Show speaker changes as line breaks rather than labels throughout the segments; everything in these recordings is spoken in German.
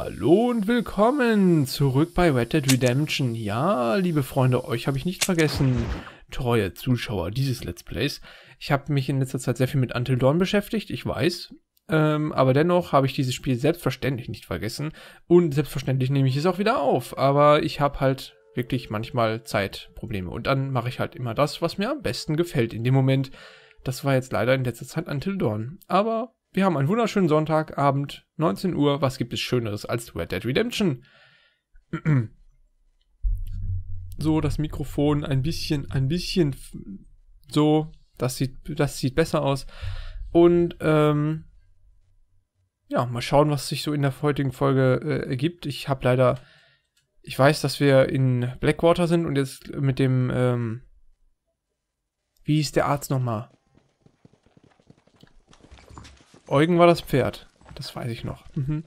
Hallo und willkommen zurück bei Red Dead Redemption. Ja, liebe Freunde, euch habe ich nicht vergessen, treue Zuschauer dieses Let's Plays. Ich habe mich in letzter Zeit sehr viel mit Until Dawn beschäftigt, ich weiß. Ähm, aber dennoch habe ich dieses Spiel selbstverständlich nicht vergessen. Und selbstverständlich nehme ich es auch wieder auf. Aber ich habe halt wirklich manchmal Zeitprobleme. Und dann mache ich halt immer das, was mir am besten gefällt in dem Moment. Das war jetzt leider in letzter Zeit Until Dawn. Aber wir haben einen wunderschönen Sonntagabend, 19 Uhr. Was gibt es Schöneres als Red Dead Redemption? so, das Mikrofon ein bisschen, ein bisschen so. Das sieht, das sieht besser aus. Und, ähm, ja, mal schauen, was sich so in der heutigen Folge äh, ergibt. Ich habe leider, ich weiß, dass wir in Blackwater sind und jetzt mit dem, ähm, wie hieß der Arzt nochmal? Eugen war das Pferd. Das weiß ich noch. Mhm.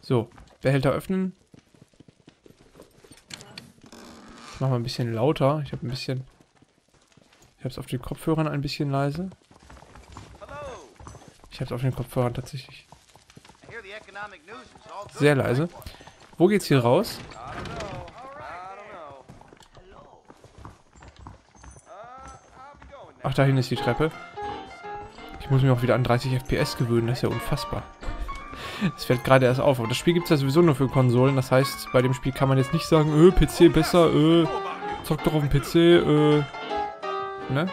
So, Behälter öffnen. Ich mach mal ein bisschen lauter. Ich habe ein bisschen... Ich habe es auf den Kopfhörern ein bisschen leise. Ich habe es auf den Kopfhörern tatsächlich sehr leise. Wo geht's hier raus? Ach, dahin ist die Treppe. Ich muss mich auch wieder an 30 FPS gewöhnen, das ist ja unfassbar. Das fällt gerade erst auf. Aber das Spiel gibt es ja sowieso nur für Konsolen. Das heißt, bei dem Spiel kann man jetzt nicht sagen, öh, PC besser, äh, zock doch auf dem PC, äh, ne?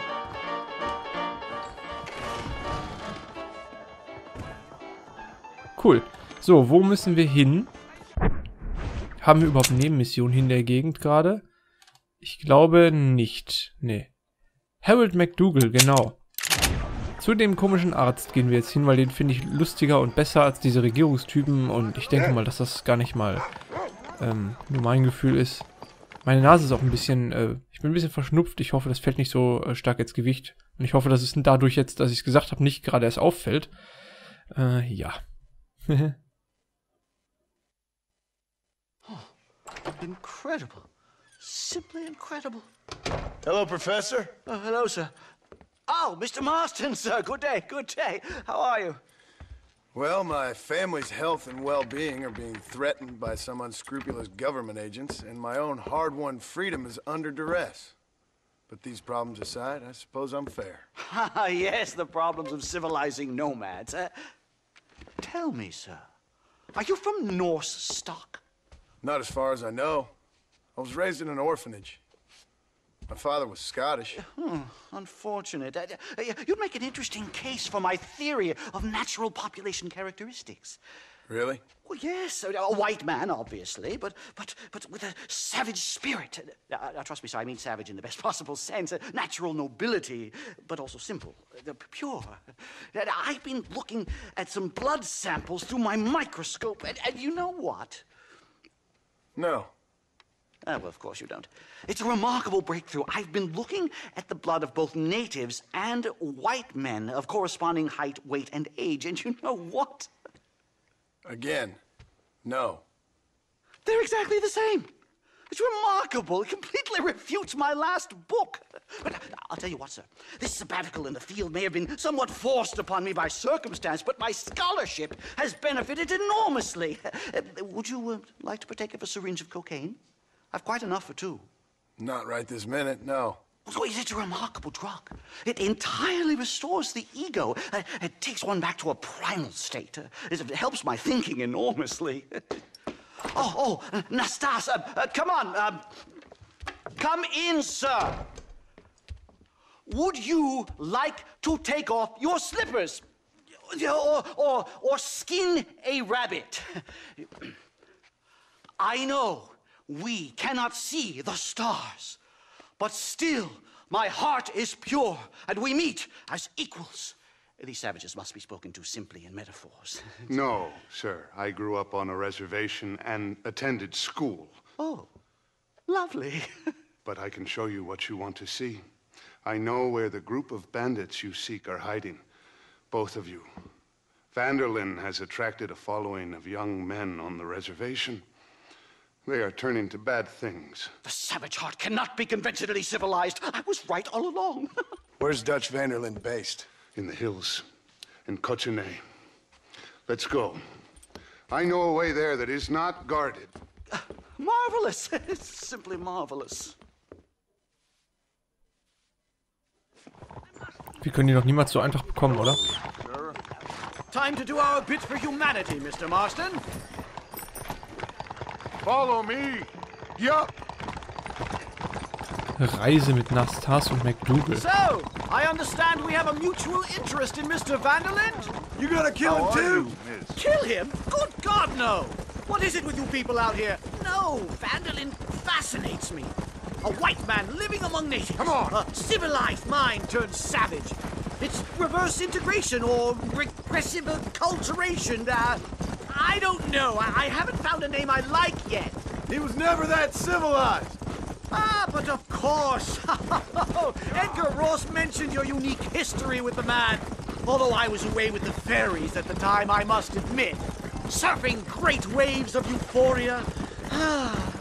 Cool. So, wo müssen wir hin? Haben wir überhaupt Nebenmissionen in der Gegend gerade? Ich glaube nicht. Nee. Harold McDougall, genau. Zu dem komischen Arzt gehen wir jetzt hin, weil den finde ich lustiger und besser als diese Regierungstypen und ich denke mal, dass das gar nicht mal ähm, nur mein Gefühl ist. Meine Nase ist auch ein bisschen, äh, ich bin ein bisschen verschnupft. Ich hoffe, das fällt nicht so äh, stark ins Gewicht. Und ich hoffe, dass es dadurch jetzt, dass ich es gesagt habe, nicht gerade erst auffällt. Äh, ja.
incredible. Simply incredible.
Hello, Professor.
Uh, hello, sir. Oh, Mr. Marston, sir. Good day, good day. How are you?
Well, my family's health and well-being are being threatened by some unscrupulous government agents, and my own hard-won freedom is under duress. But these problems aside, I suppose I'm fair.
yes, the problems of civilizing nomads. Uh, tell me, sir, are you from Norse stock?
Not as far as I know. I was raised in an orphanage. My father was Scottish.
Hmm, unfortunate. Uh, uh, you'd make an interesting case for my theory of natural population characteristics.
Really?
Well, yes, a, a white man, obviously, but but but with a savage spirit. Uh, uh trust me, sir, I mean savage in the best possible sense. Uh, natural nobility, but also simple, uh, pure. I've been looking at some blood samples through my microscope, and, and you know what?
No.
Ah, well, of course you don't. It's a remarkable breakthrough. I've been looking at the blood of both natives and white men of corresponding height, weight, and age, and you know what?
Again, no.
They're exactly the same. It's remarkable. It completely refutes my last book. But I'll tell you what, sir. This sabbatical in the field may have been somewhat forced upon me by circumstance, but my scholarship has benefited enormously. Uh, would you uh, like to partake of a syringe of cocaine? I've quite enough for two.
Not right this minute, no.
So it's a remarkable drug. It entirely restores the ego. Uh, it takes one back to a primal state. Uh, it helps my thinking enormously. oh, oh, Nastas, uh, uh, come on. Um, come in, sir. Would you like to take off your slippers? Or, or, or skin a rabbit? I know we cannot see the stars. But still, my heart is pure, and we meet as equals. These savages must be spoken to simply in metaphors.
no, sir. I grew up on a reservation and attended school.
Oh, lovely.
but I can show you what you want to see. I know where the group of bandits you seek are hiding. Both of you. Vanderlyn has attracted a following of young men on the reservation. They are turning to bad things.
The savage heart cannot be conventionally civilized. I was right all along.
Where's Dutch Vanderlyn based?
In the hills, in Cochene. Let's go. I know a way there that is not guarded.
Marvelous. It's simply marvelous.
Wir können die doch niemals so einfach bekommen, oder?
Time to do our bit for humanity, Mr. Marston.
Follow me. Yup.
Reise mit Nastas und McDougal.
So, I understand we have a mutual interest in Mr. Vanderlind.
You gonna kill him too?
Kill him? Good God, no! What is it with you people out here? No, Vanderlyn fascinates me. A white man living among natives.
Come on.
A civilized mind turned savage. It's reverse integration or regressive acculturation. Uh, I don't know. I, I haven't found a name I like yet.
He was never that civilized.
Ah, but of course. Edgar Ross mentioned your unique history with the man. Although I was away with the fairies at the time, I must admit. Surfing great waves of euphoria. Ah.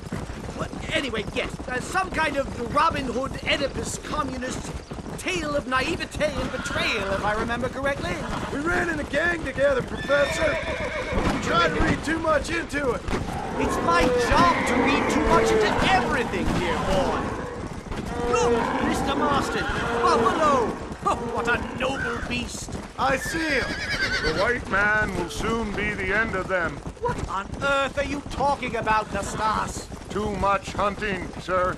Well, anyway, yes, uh, some kind of Robin Hood, Oedipus, communist tale of naivete and betrayal, if I remember correctly.
We ran in a gang together, Professor. Tried to read too much into it.
It's my job to read too much into everything, dear boy. Look, Mr. Marston, Buffalo. Oh, what a noble beast.
I see him.
The white man will soon be the end of them.
What on earth are you talking about, Nastas?
Too much hunting, sir.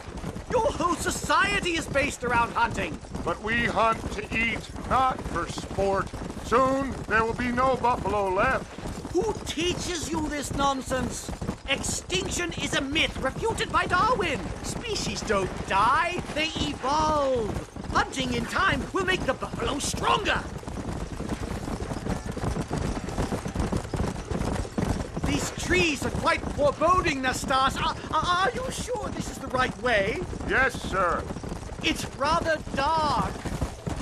Your whole society is based around hunting.
But we hunt to eat, not for sport. Soon there will be no buffalo left.
Who teaches you this nonsense? Extinction is a myth refuted by Darwin. Species don't die, they evolve. Hunting in time will make the buffalo stronger. These trees are quite foreboding, Nastas. Are, are you sure this is the right way?
Yes, sir.
It's rather dark.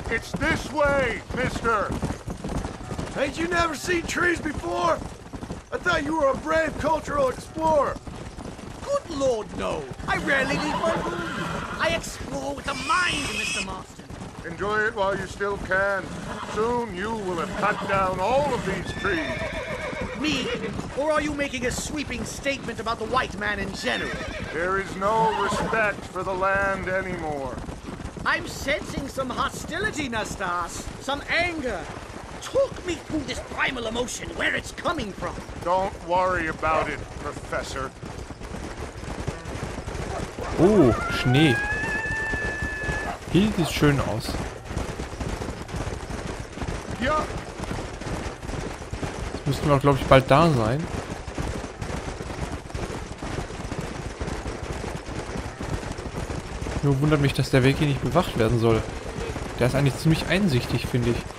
It's this way, mister.
Ain't you never seen trees before? I thought you were a brave cultural explorer.
Good Lord, no. I rarely leave my room. I explore with a mind, Mr. Marston.
Enjoy it while you still can. Soon you will have cut down all of these trees.
Me? Or are you making a sweeping statement about the white man in general?
There is no respect for the land anymore.
I'm sensing some hostility, Nastas. Some anger. Talk me through this primal emotion, where it's coming from.
Don't worry about it, Professor.
Oh, Schnee. Hier sieht schön aus.
Ja,
Jetzt müssten wir auch, glaube ich, bald da sein. Nur wundert mich, dass der Weg hier nicht bewacht werden soll. Der ist eigentlich ziemlich einsichtig, finde ich.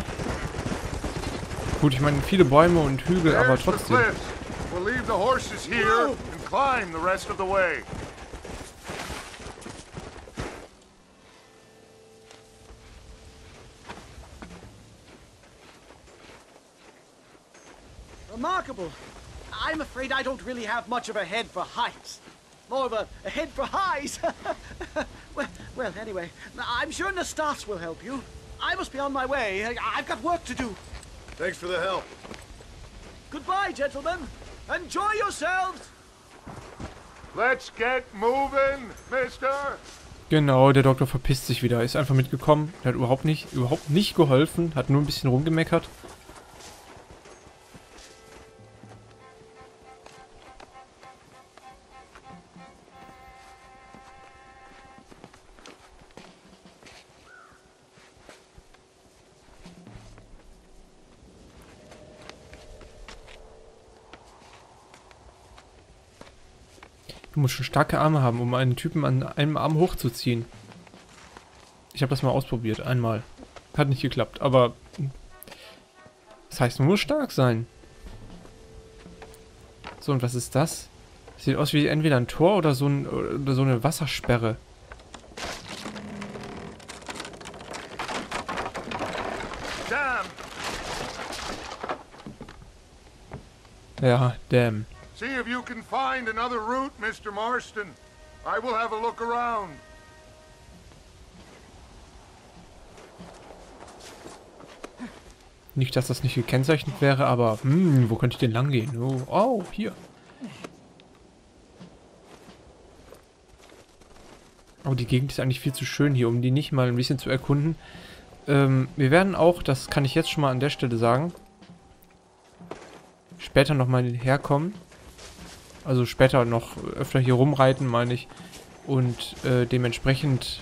Gut, ich meine, viele Bäume und Hügel, aber
there's the
trotzdem.
cliffs. We'll leave the horses here and climb the rest of the way.
Remarkable. I'm afraid I don't really have much of a head for heights. More of a, a head for highs. well, well, anyway, I'm sure Nastas will help you. I must be on my way. I- I've got work to do.
Thanks for the help.
Goodbye, gentlemen. Enjoy yourselves.
Let's get moving, mister.
Genau, der Doktor verpisst sich wieder. Ist einfach mitgekommen. Der hat überhaupt nicht, überhaupt nicht geholfen. Hat nur ein bisschen rumgemeckert. Du musst schon starke Arme haben, um einen Typen an einem Arm hochzuziehen. Ich habe das mal ausprobiert, einmal. Hat nicht geklappt, aber... Das heißt, man muss stark sein. So, und was ist das? Sieht aus wie entweder ein Tor oder so, ein, oder so eine Wassersperre.
Damn.
Ja, damn.
See if you can find another route, Mr. Marston. I will have a look around.
Nicht, dass das nicht gekennzeichnet wäre, aber hm, wo könnte ich denn lang gehen? Oh, oh, hier. Aber die Gegend ist eigentlich viel zu schön hier, um die nicht mal ein bisschen zu erkunden. Ähm, wir werden auch, das kann ich jetzt schon mal an der Stelle sagen, später nochmal herkommen. Also später noch öfter hier rumreiten, meine ich. Und äh, dementsprechend,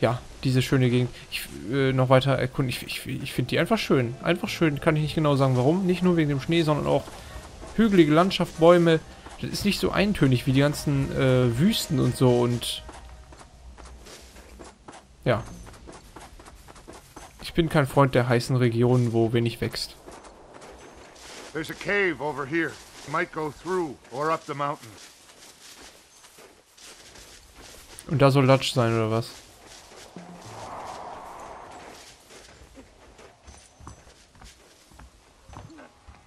ja, diese schöne Gegend ich, äh, noch weiter erkunden. Ich, ich, ich finde die einfach schön. Einfach schön, kann ich nicht genau sagen, warum. Nicht nur wegen dem Schnee, sondern auch hügelige Landschaft, Bäume. Das ist nicht so eintönig wie die ganzen äh, Wüsten und so und ja. Ich bin kein Freund der heißen Regionen, wo wenig wächst.
There's a cave over here. Might go through or up the mountain.
Und da soll Latsch sein, oder was?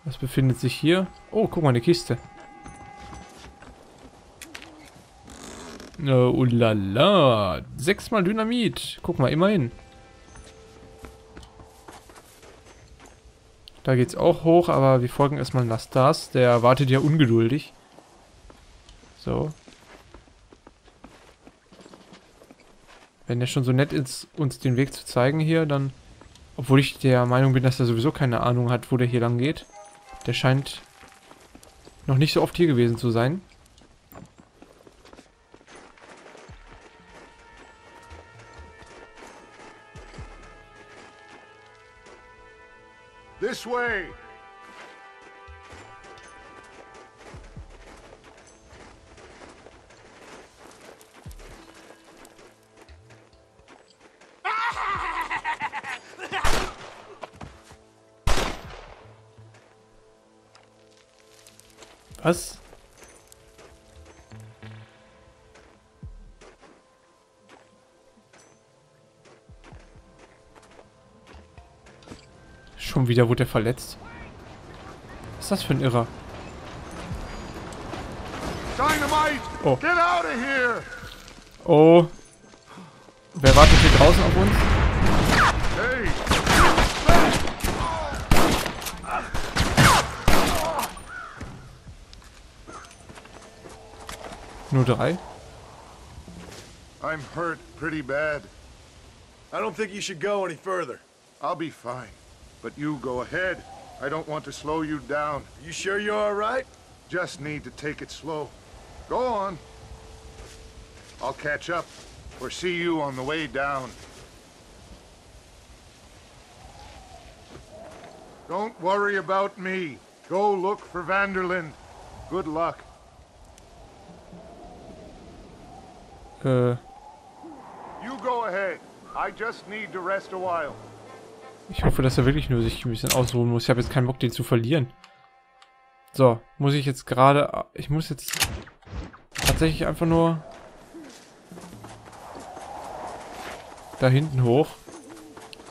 Was befindet sich hier? Oh, guck mal, eine Kiste. Oh, ulala. Sechsmal Dynamit. Guck mal, immerhin. Da geht's auch hoch, aber wir folgen erstmal Nastas. Der wartet ja ungeduldig. So. Wenn er schon so nett ist, uns den Weg zu zeigen hier, dann... Obwohl ich der Meinung bin, dass er sowieso keine Ahnung hat, wo der hier lang geht. Der scheint noch nicht so oft hier gewesen zu sein.
This way!
Was? Schon wieder wurde er verletzt. Was ist das für ein Irrer? Oh. Oh. Wer wartet hier draußen auf uns? Nur drei?
I'm hurt pretty bad.
I don't think you should go any further.
I'll be fine. But you go ahead. I don't want to slow you down.
You sure you're all right?
Just need to take it slow. Go on. I'll catch up or see you on the way down. Don't worry about me. Go look for Vanderlind. Good luck.
Uh.
You go ahead. I just need to rest a while.
Ich hoffe, dass er wirklich nur sich ein bisschen ausruhen muss. Ich habe jetzt keinen Bock, den zu verlieren. So, muss ich jetzt gerade... Ich muss jetzt tatsächlich einfach nur... Da hinten hoch.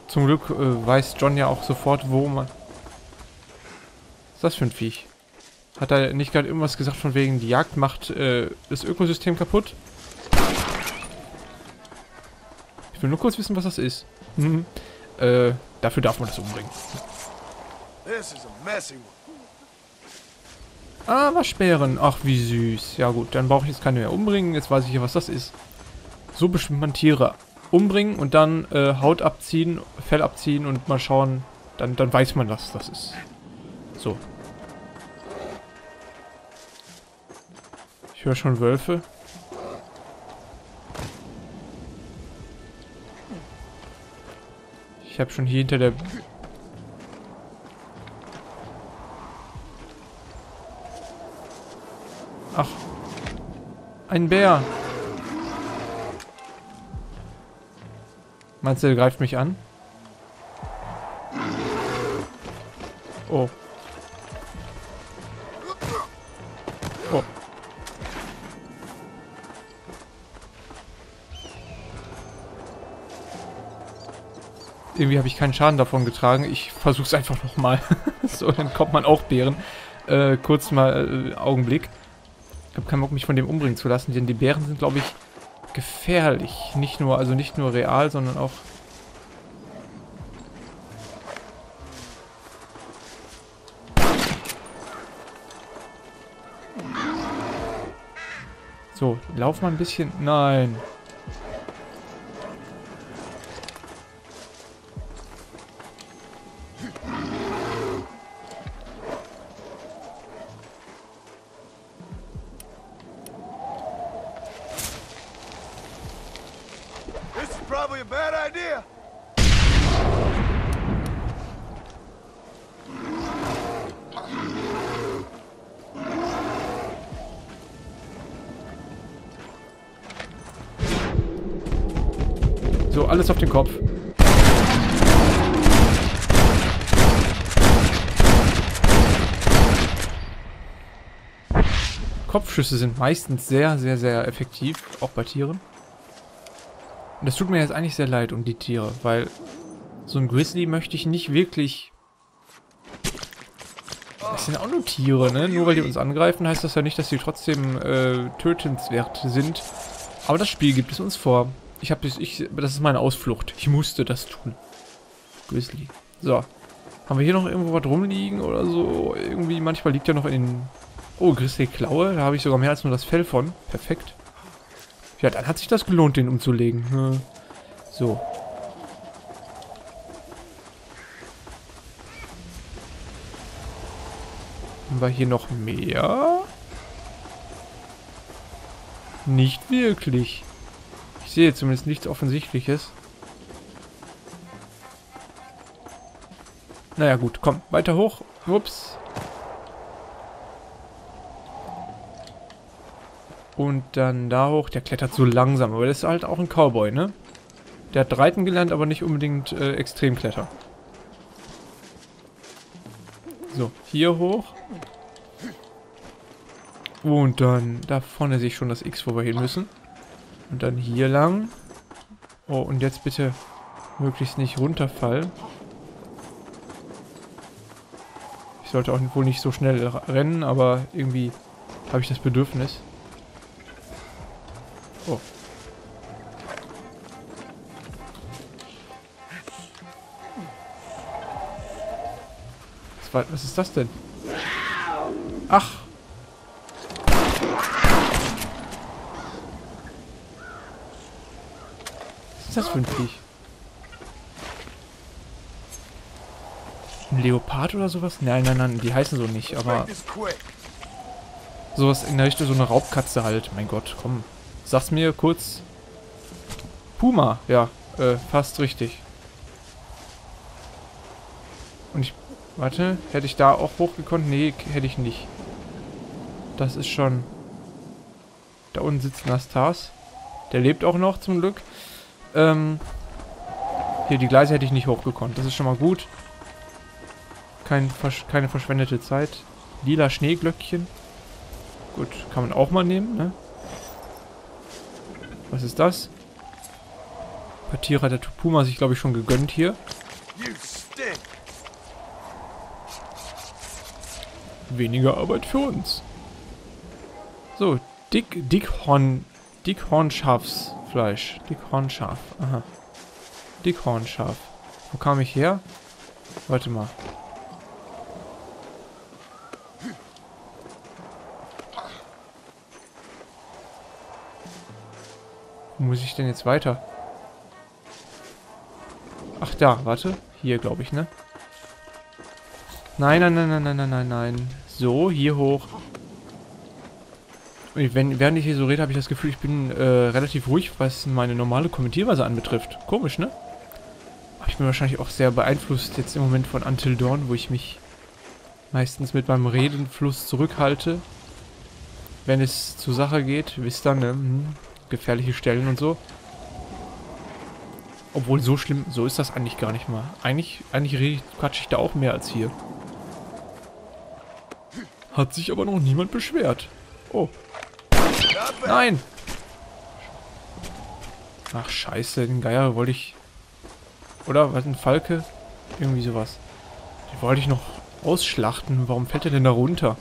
Zum Glück äh, weiß John ja auch sofort, wo man... Was ist das für ein Viech? Hat er nicht gerade irgendwas gesagt von wegen, die Jagd macht äh, das Ökosystem kaputt? Ich will nur kurz wissen, was das ist. Mhm. Äh, dafür darf man das umbringen. Ah, Waschbären. Ach, wie süß. Ja gut, dann brauche ich jetzt keine mehr umbringen. Jetzt weiß ich ja, was das ist. So bestimmt man Tiere. Umbringen und dann äh, Haut abziehen, Fell abziehen und mal schauen. Dann, dann weiß man, was das ist. So. Ich höre schon Wölfe. Ich habe schon hier hinter der... Ach. Ein Bär. Meinst du, der greift mich an? Oh. Oh. irgendwie habe ich keinen Schaden davon getragen. Ich versuche es einfach nochmal. so, dann kommt man auch Bären. Äh, kurz mal äh, Augenblick. Ich habe keinen Bock, mich von dem umbringen zu lassen, denn die Bären sind, glaube ich, gefährlich. Nicht nur, also nicht nur real, sondern auch... So, lauf mal ein bisschen. Nein. So, alles auf den Kopf. Kopfschüsse sind meistens sehr, sehr, sehr effektiv, auch bei Tieren. Und das tut mir jetzt eigentlich sehr leid um die Tiere, weil so ein Grizzly möchte ich nicht wirklich... Das sind auch nur Tiere, ne? Nur weil die uns angreifen, heißt das ja nicht, dass sie trotzdem äh, tötenswert sind. Aber das Spiel gibt es uns vor. Ich habe ich, das ist meine Ausflucht. Ich musste das tun. Grizzly. So. Haben wir hier noch irgendwo was rumliegen oder so? Irgendwie, manchmal liegt ja noch in. Oh, Grizzly Klaue. Da habe ich sogar mehr als nur das Fell von. Perfekt. Ja, dann hat sich das gelohnt, den umzulegen. Hm. So. Haben wir hier noch mehr? Nicht wirklich. Sehe zumindest nichts Offensichtliches. Naja gut, komm, weiter hoch. Ups. Und dann da hoch. Der klettert so langsam, aber der ist halt auch ein Cowboy, ne? Der hat Reiten gelernt, aber nicht unbedingt äh, Extremkletter. So, hier hoch. Und dann, da vorne sehe ich schon das X, wo wir hin müssen. Und dann hier lang. Oh, und jetzt bitte möglichst nicht runterfallen. Ich sollte auch wohl nicht so schnell rennen, aber irgendwie habe ich das Bedürfnis. Oh. Was, ist das denn? Ach. Ist das für ein Viech? Ein Leopard oder sowas? Nein, nein, nein, die heißen so nicht, aber sowas in der Richtung, so eine Raubkatze halt. Mein Gott, komm. Sag's mir kurz. Puma, ja, äh, fast richtig. Und ich, warte, hätte ich da auch hochgekonnt? Nee, hätte ich nicht. Das ist schon... Da unten sitzt Nastas. Der lebt auch noch, zum Glück. Ähm, hier, die Gleise hätte ich nicht hochgekonnt. Das ist schon mal gut. Kein, versch keine verschwendete Zeit. Lila Schneeglöckchen. Gut, kann man auch mal nehmen, ne? Was ist das? Partierer der Puma sich, glaube ich, schon gegönnt hier. Weniger Arbeit für uns. So, Dick, Dickhorn, Dickhornschafsfleisch. Dickhornschaf, aha. Dickhornschaf. Wo kam ich her? Warte mal. Wo muss ich denn jetzt weiter? Ach da, warte. Hier, glaube ich, ne? Nein, nein, nein, nein, nein, nein, nein, nein. So, hier hoch. Wenn, während ich hier so rede, habe ich das Gefühl, ich bin äh, relativ ruhig, was meine normale Kommentierweise anbetrifft. Komisch, ne? Aber ich bin wahrscheinlich auch sehr beeinflusst jetzt im Moment von Until Dawn, wo ich mich meistens mit meinem Redenfluss zurückhalte. Wenn es zur Sache geht, wisst ihr, ne? Hm, gefährliche Stellen und so. Obwohl, so schlimm, so ist das eigentlich gar nicht mal. Eigentlich, eigentlich quatsche ich da auch mehr als hier. Hat sich aber noch niemand beschwert. Oh. Nein! Ach, scheiße, den Geier wollte ich... Oder, was, ein Falke? Irgendwie sowas. Den wollte ich noch ausschlachten. Warum fällt er denn da runter?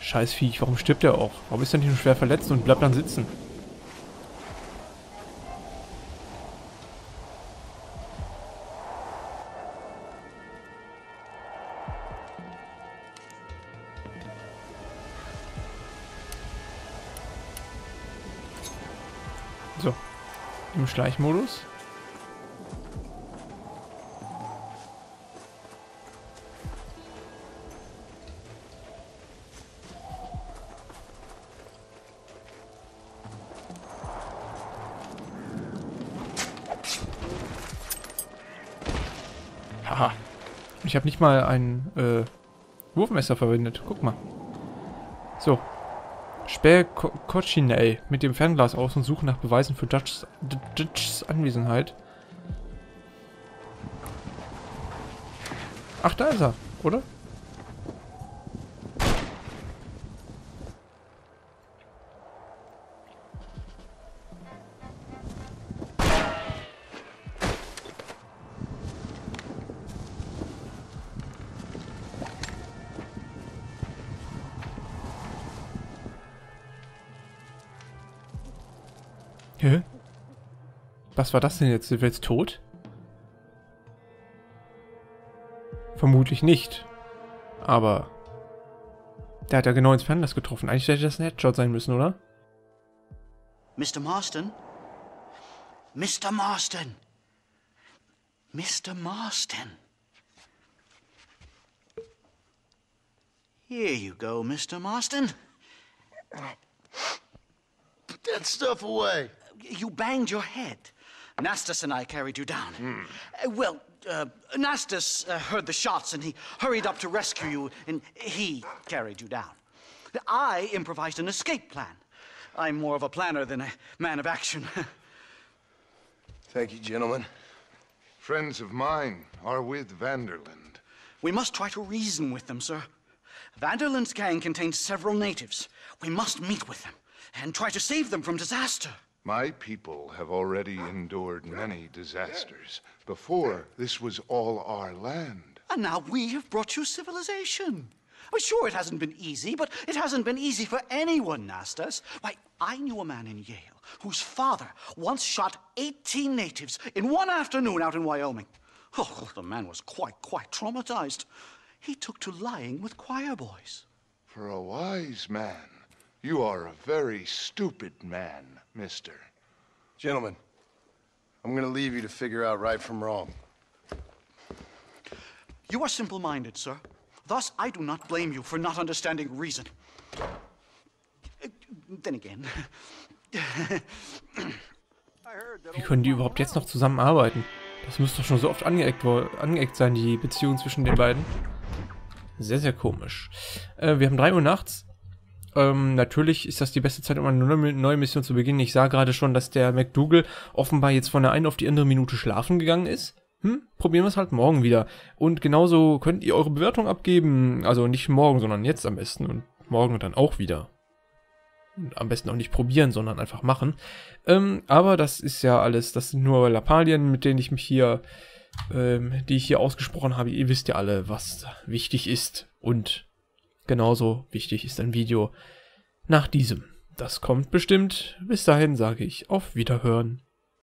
Scheiß Viech, warum stirbt er auch? Warum ist er nicht nur schwer verletzt und bleibt dann sitzen? Im Schleichmodus. Haha. Ich habe nicht mal ein äh, Wurfmesser verwendet. Guck mal. So. Spähe Ko Cochinelle mit dem Fernglas aus und suche nach Beweisen für Dutchs Anwesenheit. Ach, da ist er, oder? Was war das denn jetzt? Sind wir jetzt tot? Vermutlich nicht. Aber... Der hat ja genau ins Fernglas getroffen. Eigentlich hätte das ein Headshot sein müssen, oder?
Mr. Marston? Mr. Marston! Mr. Marston! Here you go, Mr. Marston.
Put that stuff away.
You banged your head. Nastas and I carried you down. Uh, well, uh, Nastas uh, heard the shots and he hurried up to rescue you, and he carried you down. I improvised an escape plan. I'm more of a planner than a man of action.
Thank you, gentlemen.
Friends of mine are with Vanderland.
we must try to reason with them, sir. Vanderland's gang contains several natives. We must meet with them and try to save them from disaster.
My people have already endured many disasters. Before, this was all our land.
And now we have brought you civilization. Well, sure, it hasn't been easy, but it hasn't been easy for anyone, Nastas. Why, I knew a man in Yale whose father once shot 18 natives in one afternoon out in Wyoming. Oh, the man was quite, quite traumatized. He took to lying with choir boys.
For a wise man, you are a very stupid man, mister.
Gentlemen, I'm gonna leave you to figure out right from wrong.
You are simple minded, sir. Thus, I do not blame you for not understanding reason. Then again,
Wie können die überhaupt jetzt noch zusammenarbeiten? Das müsste doch schon so oft angeeckt, angeeckt sein, die Beziehung zwischen den beiden. Sehr, sehr komisch. Äh, wir haben 3 Uhr nachts. Ähm, natürlich ist das die beste Zeit, um eine neue Mission zu beginnen. Ich sah gerade schon, dass der McDougal offenbar jetzt von der einen auf die andere Minute schlafen gegangen ist. Hm, probieren wir es halt morgen wieder. Und genauso könnt ihr eure Bewertung abgeben. Also nicht morgen, sondern jetzt am besten. Und morgen dann auch wieder. Und am besten auch nicht probieren, sondern einfach machen. Ähm, aber das ist ja alles, das sind nur Lappalien, mit denen ich mich hier, ähm, die ich hier ausgesprochen habe. Ihr wisst ja alle, was wichtig ist. Und genauso wichtig ist ein Video nach diesem. Das kommt bestimmt. Bis dahin sage ich auf Wiederhören.